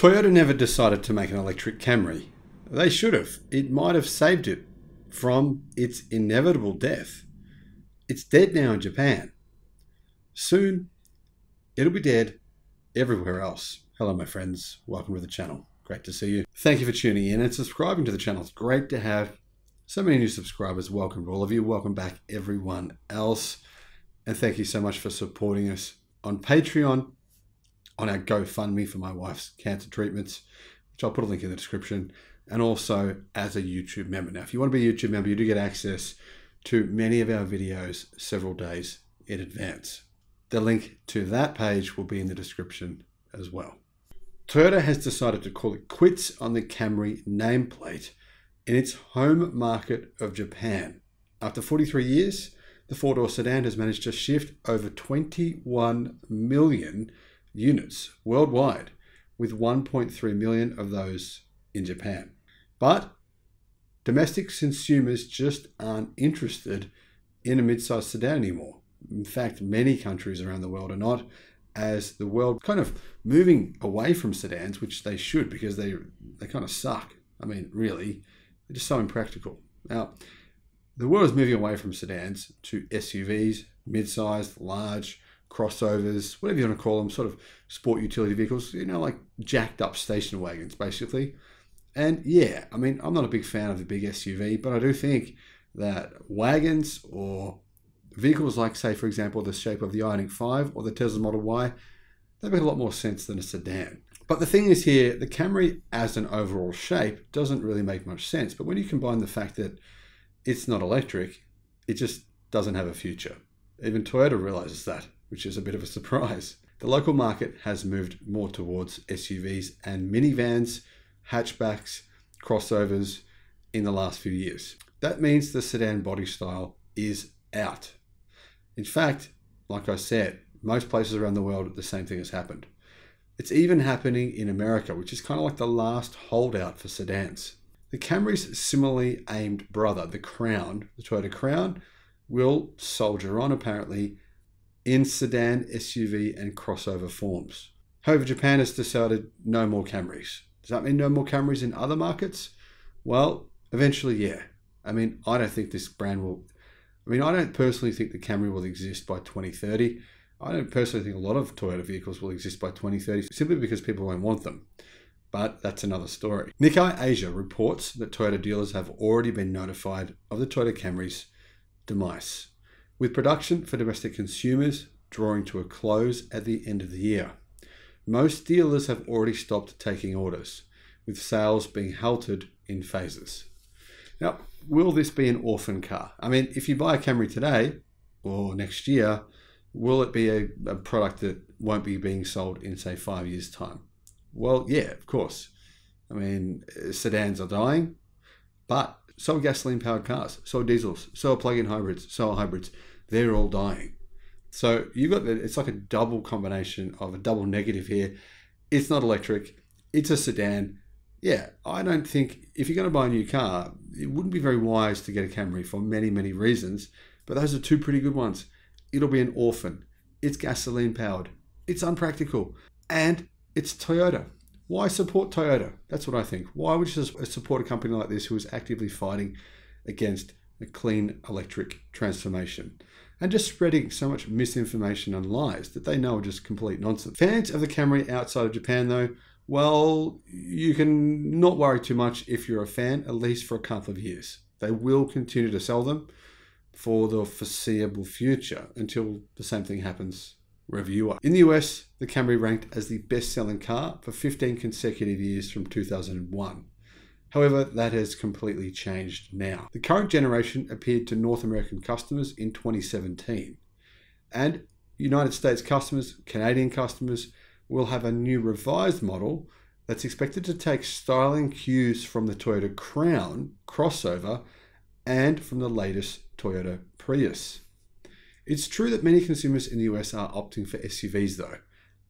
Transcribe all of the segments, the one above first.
Toyota never decided to make an electric Camry. They should have. It might have saved it from its inevitable death. It's dead now in Japan. Soon, it'll be dead everywhere else. Hello, my friends. Welcome to the channel. Great to see you. Thank you for tuning in and subscribing to the channel. It's great to have so many new subscribers. Welcome to all of you. Welcome back, everyone else. And thank you so much for supporting us on Patreon, on our GoFundMe for my wife's cancer treatments, which I'll put a link in the description, and also as a YouTube member. Now, if you want to be a YouTube member, you do get access to many of our videos several days in advance. The link to that page will be in the description as well. Toyota has decided to call it quits on the Camry nameplate in its home market of Japan. After 43 years, the four door sedan has managed to shift over 21 million units worldwide, with 1.3 million of those in Japan. But domestic consumers just aren't interested in a mid-sized sedan anymore. In fact, many countries around the world are not, as the world kind of moving away from sedans, which they should because they they kind of suck. I mean, really, they're just so impractical. Now, the world is moving away from sedans to SUVs, mid-sized, large, crossovers, whatever you want to call them, sort of sport utility vehicles, you know, like jacked up station wagons, basically. And yeah, I mean, I'm not a big fan of the big SUV, but I do think that wagons or vehicles like, say, for example, the shape of the Ioniq 5 or the Tesla Model Y, they make a lot more sense than a sedan. But the thing is here, the Camry as an overall shape doesn't really make much sense. But when you combine the fact that it's not electric, it just doesn't have a future. Even Toyota realizes that, which is a bit of a surprise. The local market has moved more towards SUVs and minivans, hatchbacks, crossovers in the last few years. That means the sedan body style is out. In fact, like I said, most places around the world, the same thing has happened. It's even happening in America, which is kind of like the last holdout for sedans. The Camry's similarly aimed brother, the Crown, the Toyota Crown, will soldier on apparently in sedan, SUV, and crossover forms. However, Japan has decided no more Camrys. Does that mean no more Camrys in other markets? Well, eventually, yeah. I mean, I don't think this brand will. I mean, I don't personally think the Camry will exist by 2030. I don't personally think a lot of Toyota vehicles will exist by 2030 simply because people won't want them but that's another story. Nikkei Asia reports that Toyota dealers have already been notified of the Toyota Camry's demise, with production for domestic consumers drawing to a close at the end of the year. Most dealers have already stopped taking orders, with sales being halted in phases. Now, will this be an orphan car? I mean, if you buy a Camry today or next year, will it be a, a product that won't be being sold in, say, five years' time? Well, yeah, of course. I mean, sedans are dying, but so are gasoline powered cars, so are diesels, so are plug in hybrids, so are hybrids. They're all dying. So you've got the, it's like a double combination of a double negative here. It's not electric, it's a sedan. Yeah, I don't think if you're going to buy a new car, it wouldn't be very wise to get a Camry for many, many reasons. But those are two pretty good ones. It'll be an orphan. It's gasoline powered. It's unpractical. And it's Toyota. Why support Toyota? That's what I think. Why would you support a company like this who is actively fighting against a clean electric transformation and just spreading so much misinformation and lies that they know are just complete nonsense? Fans of the Camry outside of Japan, though, well, you can not worry too much if you're a fan, at least for a couple of years. They will continue to sell them for the foreseeable future until the same thing happens reviewer. In the US, the Camry ranked as the best selling car for 15 consecutive years from 2001. However, that has completely changed now. The current generation appeared to North American customers in 2017, and United States customers, Canadian customers, will have a new revised model that's expected to take styling cues from the Toyota Crown crossover and from the latest Toyota Prius. It's true that many consumers in the US are opting for SUVs though,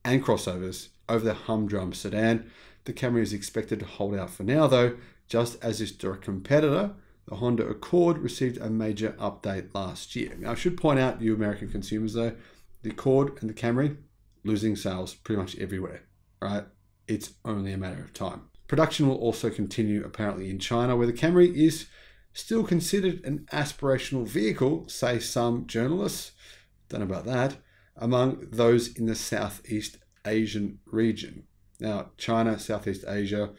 and crossovers over the humdrum sedan. The Camry is expected to hold out for now though, just as its direct competitor, the Honda Accord, received a major update last year. Now I should point out, you American consumers though, the Accord and the Camry losing sales pretty much everywhere, right? it's only a matter of time. Production will also continue apparently in China, where the Camry is still considered an aspirational vehicle, say some journalists. Don't know about that. Among those in the Southeast Asian region. Now, China, Southeast Asia,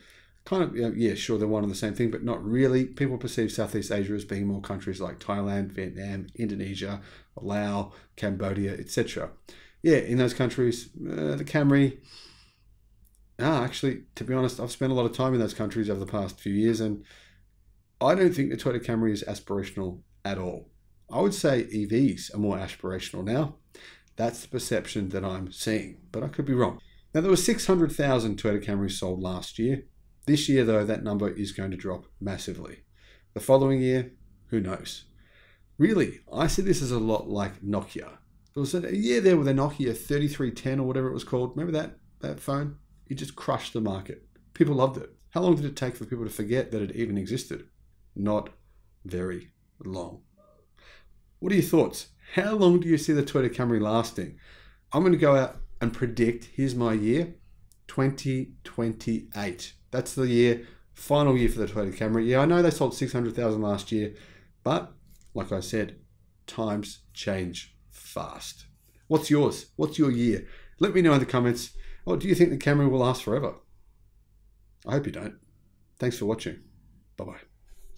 kind of, yeah, sure, they're one and the same thing, but not really. People perceive Southeast Asia as being more countries like Thailand, Vietnam, Indonesia, Laos, Cambodia, etc. Yeah, in those countries, uh, the Camry. Ah, actually, to be honest, I've spent a lot of time in those countries over the past few years, and I don't think the Toyota Camry is aspirational at all. I would say EVs are more aspirational now. That's the perception that I'm seeing, but I could be wrong. Now, there were 600,000 Toyota Camrys sold last year. This year, though, that number is going to drop massively. The following year, who knows? Really, I see this as a lot like Nokia. There was a year there with a Nokia 3310 or whatever it was called. Remember that, that phone? It just crushed the market. People loved it. How long did it take for people to forget that it even existed? Not very long. What are your thoughts? How long do you see the Toyota Camry lasting? I'm going to go out and predict, here's my year, 2028. That's the year, final year for the Toyota Camry. Yeah, I know they sold 600,000 last year, but like I said, times change fast. What's yours? What's your year? Let me know in the comments. Or do you think the Camry will last forever? I hope you don't. Thanks for watching. Bye bye.